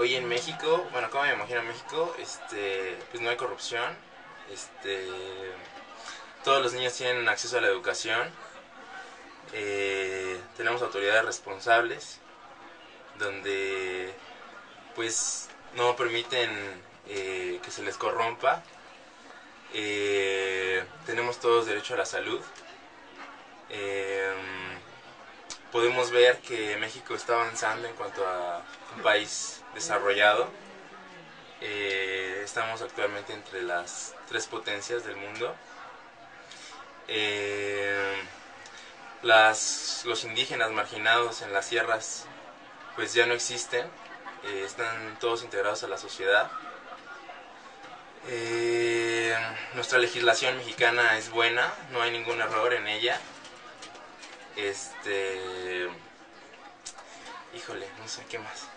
hoy en México, bueno, como me imagino en México, este, pues no hay corrupción, este, todos los niños tienen acceso a la educación, eh, tenemos autoridades responsables, donde pues no permiten eh, que se les corrompa, eh, tenemos todos derecho a la salud, podemos ver que México está avanzando en cuanto a un país desarrollado. Eh, estamos actualmente entre las tres potencias del mundo. Eh, las, los indígenas marginados en las sierras pues ya no existen, eh, están todos integrados a la sociedad. nuestra legislación mexicana es buena, no hay ningún error en ella. Este. Híjole, no sé qué más.